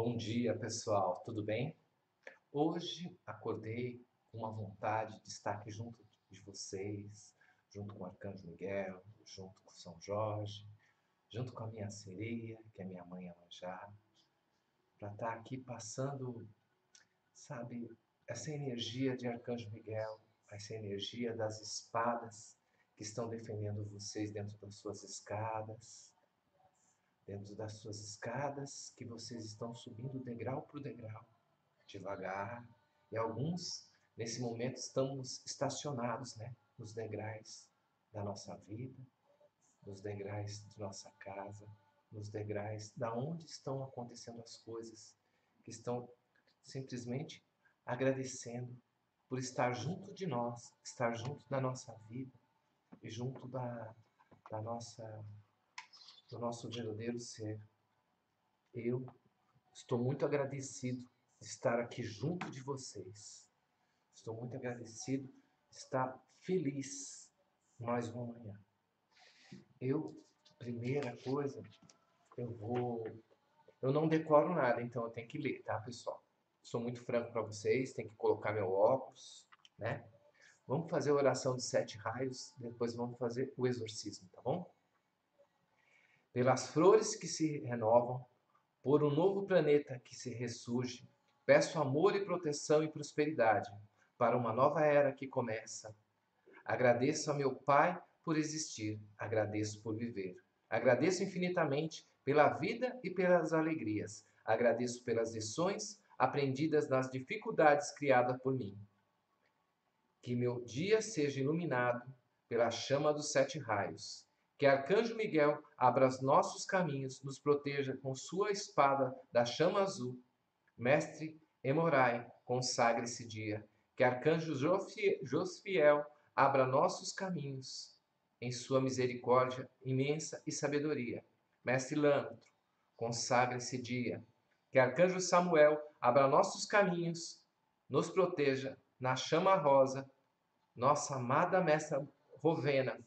Bom dia, pessoal, tudo bem? Hoje acordei com uma vontade de estar aqui junto de vocês, junto com o Arcanjo Miguel, junto com São Jorge, junto com a minha sereia, que é minha mãe Amanjá, para estar aqui passando, sabe, essa energia de Arcanjo Miguel, essa energia das espadas que estão defendendo vocês dentro das suas escadas, dentro das suas escadas que vocês estão subindo degrau por degrau, devagar, e alguns nesse momento estamos estacionados, né, nos degraus da nossa vida, nos degraus de nossa casa, nos degraus da onde estão acontecendo as coisas, que estão simplesmente agradecendo por estar junto de nós, estar junto da nossa vida e junto da, da nossa do nosso verdadeiro ser. Eu estou muito agradecido de estar aqui junto de vocês. Estou muito agradecido de estar feliz mais uma manhã. Eu, primeira coisa, eu vou. Eu não decoro nada, então eu tenho que ler, tá, pessoal? Sou muito franco para vocês, tenho que colocar meu óculos, né? Vamos fazer a oração de sete raios, depois vamos fazer o exorcismo, tá bom? Pelas flores que se renovam, por um novo planeta que se ressurge, peço amor e proteção e prosperidade para uma nova era que começa. Agradeço a meu Pai por existir, agradeço por viver. Agradeço infinitamente pela vida e pelas alegrias. Agradeço pelas lições aprendidas nas dificuldades criadas por mim. Que meu dia seja iluminado pela chama dos sete raios que Arcanjo Miguel abra os nossos caminhos, nos proteja com sua espada da chama azul. Mestre Emorai, consagre esse dia. Que Arcanjo Josfiel abra nossos caminhos em sua misericórdia imensa e sabedoria. Mestre Lântro, consagre esse dia. Que Arcanjo Samuel abra nossos caminhos, nos proteja na chama rosa. Nossa amada Mestra Rovena,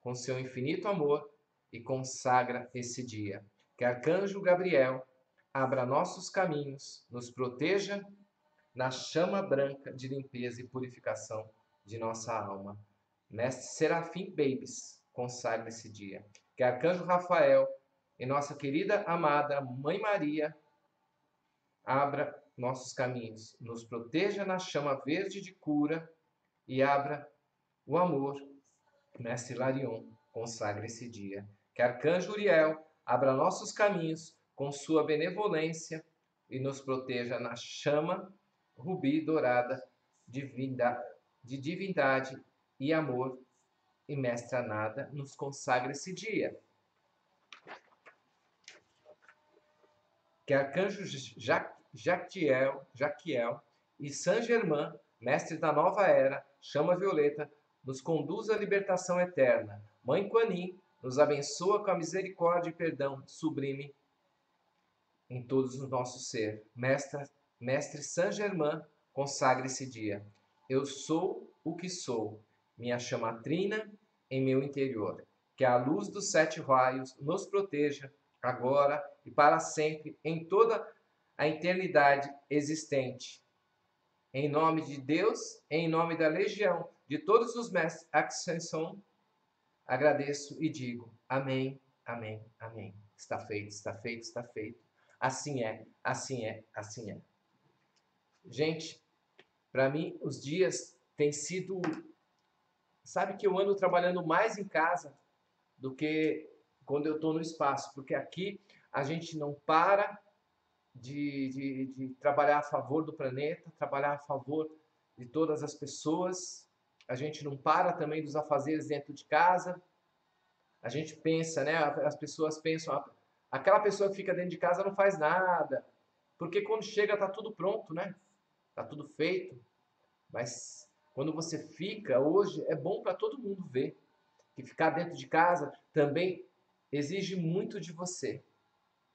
com seu infinito amor e consagra esse dia. Que Arcanjo Gabriel abra nossos caminhos, nos proteja na chama branca de limpeza e purificação de nossa alma. Mestre Serafim Babies, consagre esse dia. Que Arcanjo Rafael e nossa querida amada Mãe Maria abra nossos caminhos, nos proteja na chama verde de cura e abra o amor Mestre Larion, consagre esse dia. Que Arcanjo Uriel abra nossos caminhos com sua benevolência e nos proteja na chama rubi dourada de divindade e amor. E Mestre Nada nos consagre esse dia. Que Arcanjo Jaquiel, Jaquiel e Saint Germain, mestre da nova era, chama violeta, nos conduz à libertação eterna. Mãe Quanin, nos abençoa com a misericórdia e perdão sublime em todos o nosso ser. Mestre, Mestre Saint Germain, consagre esse dia. Eu sou o que sou, minha chama trina em meu interior. Que a luz dos sete raios nos proteja agora e para sempre em toda a eternidade existente. Em nome de Deus, em nome da legião de todos os mestres Ascension, agradeço e digo amém, amém, amém. Está feito, está feito, está feito. Assim é, assim é, assim é. Gente, para mim os dias têm sido. Sabe que eu ando trabalhando mais em casa do que quando eu estou no espaço, porque aqui a gente não para de, de, de trabalhar a favor do planeta, trabalhar a favor de todas as pessoas, a gente não para também dos afazeres dentro de casa. A gente pensa, né? As pessoas pensam, aquela pessoa que fica dentro de casa não faz nada, porque quando chega tá tudo pronto, né? Tá tudo feito. Mas quando você fica hoje é bom para todo mundo ver que ficar dentro de casa também exige muito de você.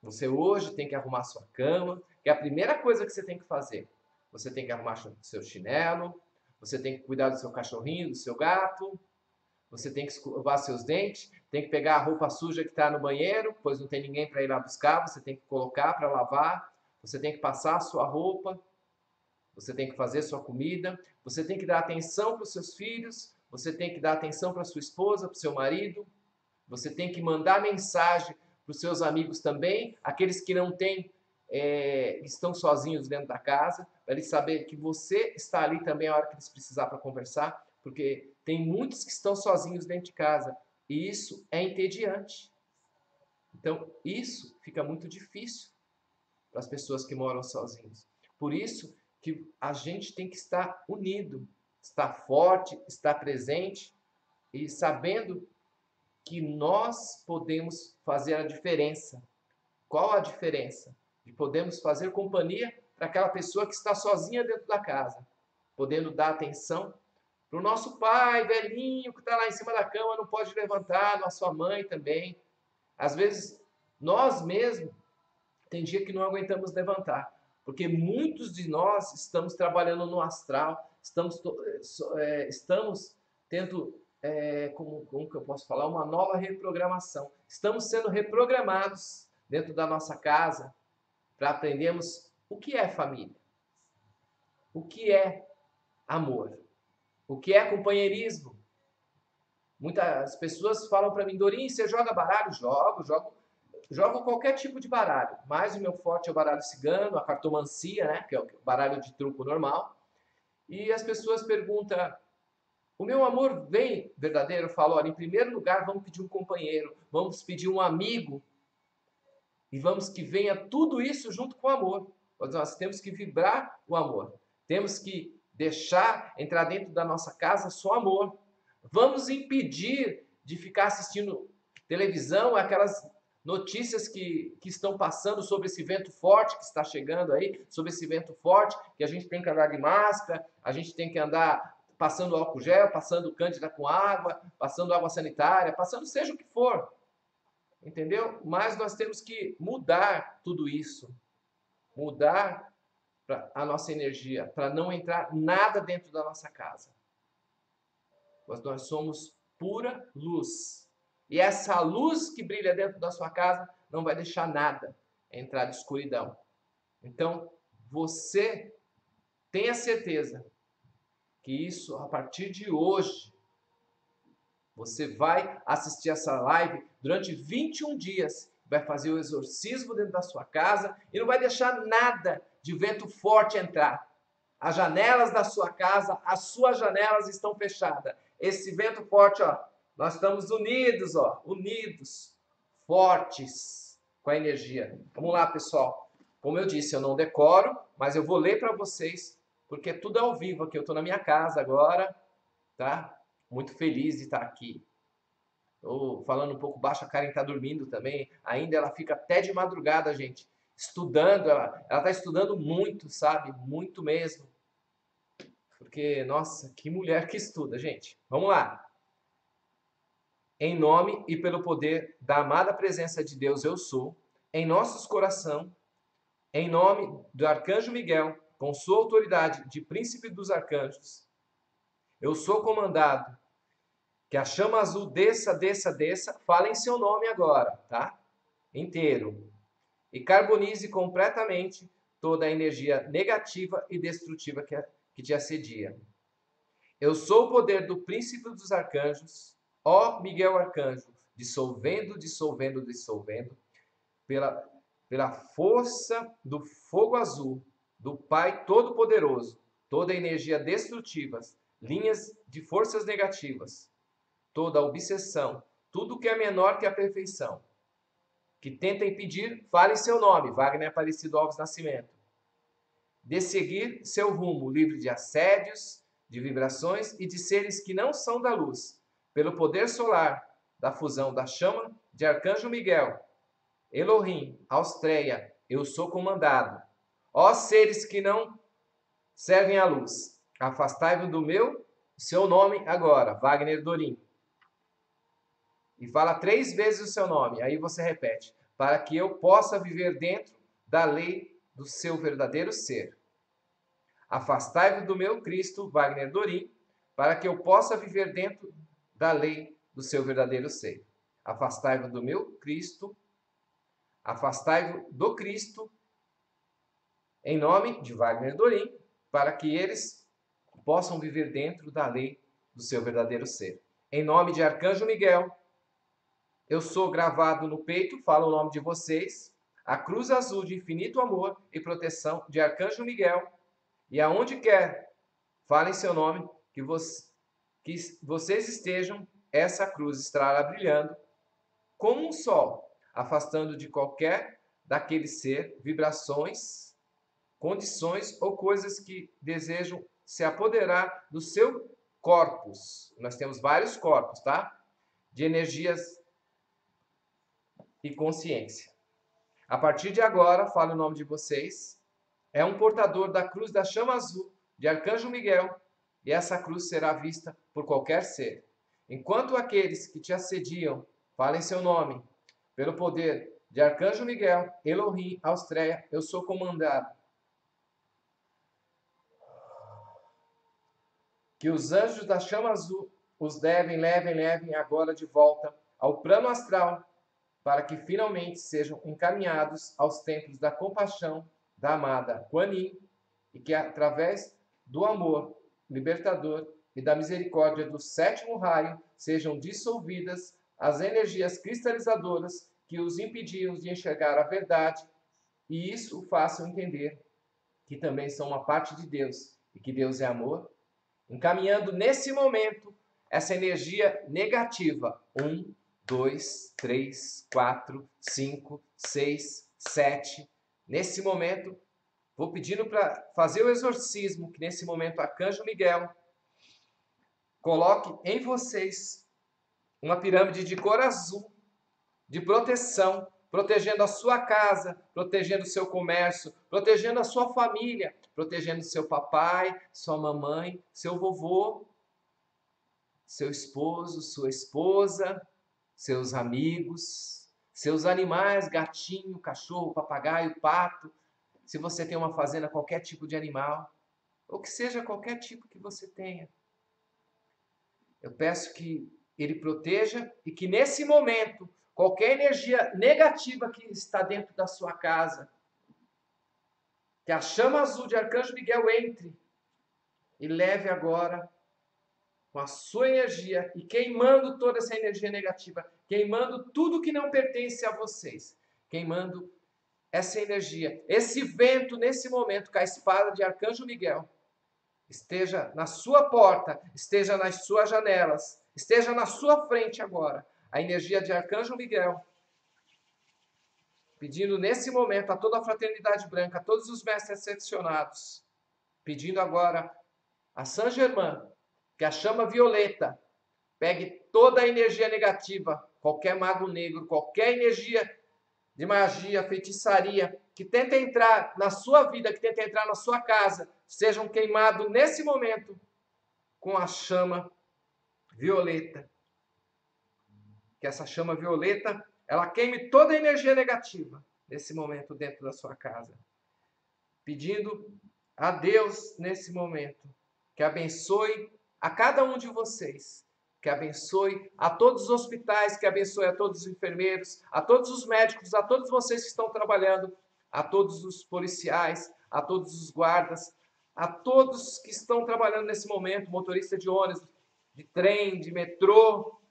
Você hoje tem que arrumar sua cama, que é a primeira coisa que você tem que fazer. Você tem que arrumar seu chinelo, você tem que cuidar do seu cachorrinho, do seu gato, você tem que escovar seus dentes, tem que pegar a roupa suja que está no banheiro, pois não tem ninguém para ir lá buscar, você tem que colocar para lavar, você tem que passar a sua roupa, você tem que fazer sua comida, você tem que dar atenção para os seus filhos, você tem que dar atenção para sua esposa, para o seu marido, você tem que mandar mensagem para os seus amigos também, aqueles que não têm, é, estão sozinhos dentro da casa, para eles saberem que você está ali também a hora que eles precisar para conversar, porque tem muitos que estão sozinhos dentro de casa e isso é entediante. Então, isso fica muito difícil para as pessoas que moram sozinhos. Por isso que a gente tem que estar unido, estar forte, estar presente e sabendo que nós podemos fazer a diferença. Qual a diferença? De podemos fazer companhia para aquela pessoa que está sozinha dentro da casa, podendo dar atenção para o nosso pai, velhinho, que está lá em cima da cama, não pode levantar, nossa mãe também. Às vezes, nós mesmos tem dia que não aguentamos levantar, porque muitos de nós estamos trabalhando no astral, estamos, é, estamos tendo, é, como, como que eu posso falar, uma nova reprogramação. Estamos sendo reprogramados dentro da nossa casa para aprendermos o que é família, o que é amor, o que é companheirismo. Muitas pessoas falam para mim, Dorim, você joga baralho? Jogo, jogo Jogo qualquer tipo de baralho, mas o meu forte é o baralho cigano, a cartomancia, né, que é o baralho de truco normal. E as pessoas perguntam: o meu amor vem verdadeiro? Eu falo: olha, em primeiro lugar, vamos pedir um companheiro, vamos pedir um amigo, e vamos que venha tudo isso junto com o amor. Nós temos que vibrar o amor, temos que deixar entrar dentro da nossa casa só amor. Vamos impedir de ficar assistindo televisão, aquelas notícias que, que estão passando sobre esse vento forte que está chegando aí, sobre esse vento forte, que a gente tem que andar de máscara, a gente tem que andar passando álcool gel, passando cândida com água, passando água sanitária, passando seja o que for. Entendeu? Mas nós temos que mudar tudo isso. Mudar a nossa energia, para não entrar nada dentro da nossa casa. Mas nós somos pura luz. E essa luz que brilha dentro da sua casa não vai deixar nada entrar de escuridão. Então, você tenha certeza que isso, a partir de hoje, você vai assistir essa live durante 21 dias, vai fazer o exorcismo dentro da sua casa e não vai deixar nada de vento forte entrar. As janelas da sua casa, as suas janelas estão fechadas. Esse vento forte, ó, nós estamos unidos, ó, unidos, fortes com a energia. Vamos lá, pessoal. Como eu disse, eu não decoro, mas eu vou ler para vocês, porque é tudo ao vivo aqui. Eu estou na minha casa agora, tá? Muito feliz de estar aqui. Estou falando um pouco baixo, a Karen está dormindo também. Ainda ela fica até de madrugada, gente, estudando. Ela está estudando muito, sabe? Muito mesmo. Porque, nossa, que mulher que estuda, gente. Vamos lá em nome e pelo poder da amada presença de Deus eu sou, em nossos corações, em nome do arcanjo Miguel, com sua autoridade de príncipe dos arcanjos, eu sou comandado que a chama azul desça, desça, desça, fala em seu nome agora, tá? Inteiro. E carbonize completamente toda a energia negativa e destrutiva que, que te assedia. Eu sou o poder do príncipe dos arcanjos, Ó Miguel Arcanjo, dissolvendo, dissolvendo, dissolvendo, pela, pela força do fogo azul, do Pai Todo-Poderoso, toda energia destrutiva, linhas de forças negativas, toda obsessão, tudo que é menor que a perfeição, que tenta impedir, fale seu nome, Wagner Aparecido Alves Nascimento, de seguir seu rumo livre de assédios, de vibrações e de seres que não são da luz, pelo poder solar da fusão da chama de Arcanjo Miguel, Elohim, Austreia, eu sou comandado. Ó seres que não servem à luz, afastai-vos do meu, seu nome agora, Wagner Dorim. E fala três vezes o seu nome, aí você repete, para que eu possa viver dentro da lei do seu verdadeiro ser. Afastai-vos do meu Cristo, Wagner Dorim, para que eu possa viver dentro da lei do seu verdadeiro ser. Afastai-vos do meu Cristo, afastai-vos do Cristo, em nome de Wagner Dorim, para que eles possam viver dentro da lei do seu verdadeiro ser. Em nome de Arcanjo Miguel, eu sou gravado no peito, falo o nome de vocês, a cruz azul de infinito amor e proteção de Arcanjo Miguel, e aonde quer, falem seu nome, que, que vocês estejam, essa cruz estará brilhando como um sol, afastando de qualquer daquele ser vibrações, condições ou coisas que desejam se apoderar do seu corpus. Nós temos vários corpos, tá? De energias e consciência. A partir de agora, falo o nome de vocês. É um portador da cruz da chama azul de Arcanjo Miguel, e essa cruz será vista por qualquer ser. Enquanto aqueles que te assediam falem seu nome, pelo poder de Arcanjo Miguel, Elohim, Austréia, eu sou comandado. Que os anjos da chama azul os devem, levem, levem agora de volta ao plano astral, para que finalmente sejam encaminhados aos templos da compaixão da amada Kuan Yin, e que através do amor libertador e da misericórdia do sétimo raio sejam dissolvidas as energias cristalizadoras que os impediam de enxergar a verdade, e isso o façam entender que também são uma parte de Deus e que Deus é amor, encaminhando nesse momento essa energia negativa. Um, dois, três, quatro, cinco, seis, sete. Nesse momento, vou pedindo para fazer o exorcismo, que nesse momento Arcanjo Miguel coloque em vocês uma pirâmide de cor azul de proteção, protegendo a sua casa, protegendo o seu comércio, protegendo a sua família, protegendo seu papai, sua mamãe, seu vovô, seu esposo, sua esposa, seus amigos, seus animais, gatinho, cachorro, papagaio, pato. Se você tem uma fazenda, qualquer tipo de animal, ou que seja qualquer tipo que você tenha. Eu peço que ele proteja e que nesse momento qualquer energia negativa que está dentro da sua casa, que a chama azul de Arcanjo Miguel entre e leve agora com a sua energia e queimando toda essa energia negativa, queimando tudo que não pertence a vocês, queimando essa energia, esse vento nesse momento com a espada de Arcanjo Miguel esteja na sua porta, esteja nas suas janelas, esteja na sua frente agora a energia de Arcanjo Miguel, pedindo nesse momento a toda a fraternidade branca, a todos os mestres ascensionados, pedindo agora a Saint Germain, que a chama violeta pegue toda a energia negativa, qualquer mago negro, qualquer energia de magia, feitiçaria, que tenta entrar na sua vida, que tenta entrar na sua casa, sejam queimados nesse momento com a chama violeta que essa chama violeta, ela queime toda a energia negativa nesse momento dentro da sua casa. Pedindo a Deus nesse momento que abençoe a cada um de vocês, que abençoe a todos os hospitais, que abençoe a todos os enfermeiros, a todos os médicos, a todos vocês que estão trabalhando, a todos os policiais, a todos os guardas, a todos que estão trabalhando nesse momento, motorista de ônibus, de trem, de metrô,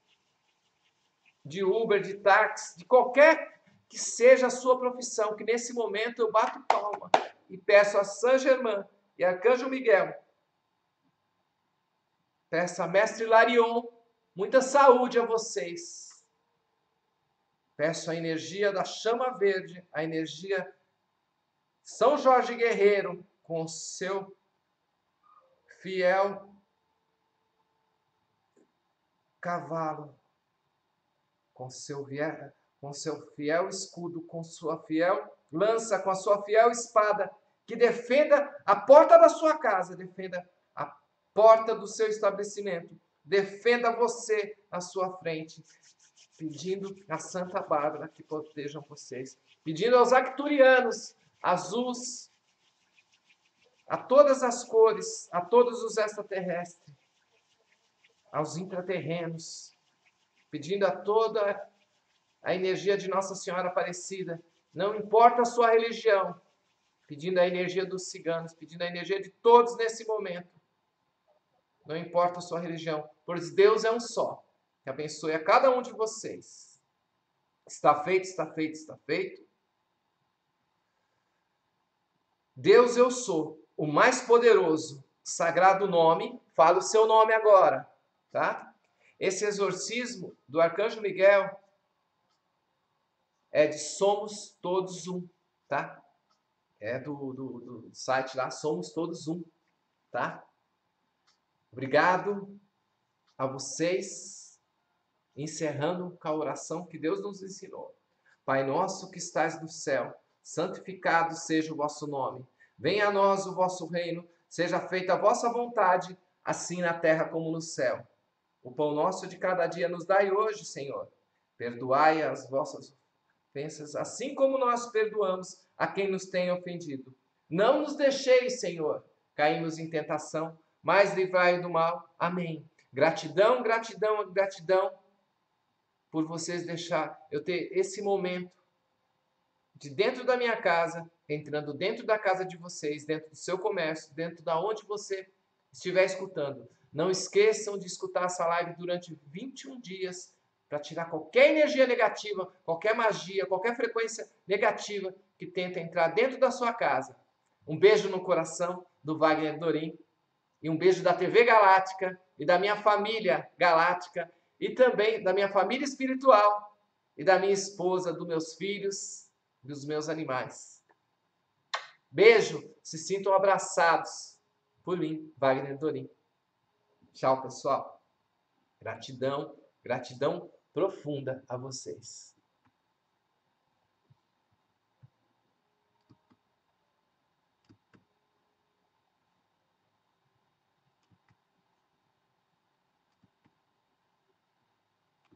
de Uber, de táxi, de qualquer que seja a sua profissão, que nesse momento eu bato palma e peço a Saint Germain e Arcanjo Miguel, peço a Mestre Larion, muita saúde a vocês. Peço a energia da chama verde, a energia São Jorge Guerreiro, com seu fiel cavalo com seu, com seu fiel escudo, com sua fiel lança, com a sua fiel espada, que defenda a porta da sua casa, defenda porta do seu estabelecimento, defenda você à sua frente, pedindo a Santa Bárbara que protejam vocês, pedindo aos acturianos azuis, a todas as cores, a todos os extraterrestres, aos intraterrenos, pedindo a toda a energia de Nossa Senhora Aparecida, não importa a sua religião, pedindo a energia dos ciganos, pedindo a energia de todos nesse momento. Não importa a sua religião, pois Deus é um só. Que abençoe a cada um de vocês. Está feito, está feito, está feito. Deus eu sou, o mais poderoso, sagrado nome, fala o seu nome agora, tá? Esse exorcismo do arcanjo Miguel é de Somos Todos Um, tá? É do, do, do site lá, Somos Todos Um, tá? Obrigado a vocês, encerrando com a oração que Deus nos ensinou. Pai nosso que estás no céu, santificado seja o vosso nome. Venha a nós o vosso reino, seja feita a vossa vontade, assim na terra como no céu. O pão nosso de cada dia nos dai hoje, Senhor. Perdoai as vossas ofensas, assim como nós perdoamos a quem nos tem ofendido. Não nos deixeis, Senhor, caímos em tentação, mas livrai do mal. Amém. Gratidão, gratidão, gratidão por vocês deixar eu ter esse momento de dentro da minha casa, entrando dentro da casa de vocês, dentro do seu comércio, dentro da onde você estiver escutando. Não esqueçam de escutar essa live durante 21 dias para tirar qualquer energia negativa, qualquer magia, qualquer frequência negativa que tenta entrar dentro da sua casa. Um beijo no coração do Wagner Dorim e um beijo da TV Galáctica e da minha família galáctica e também da minha família espiritual e da minha esposa, dos meus filhos, dos meus animais. Beijo, se sintam abraçados por mim, Wagner Dorim. Tchau, pessoal. Gratidão, gratidão profunda a vocês.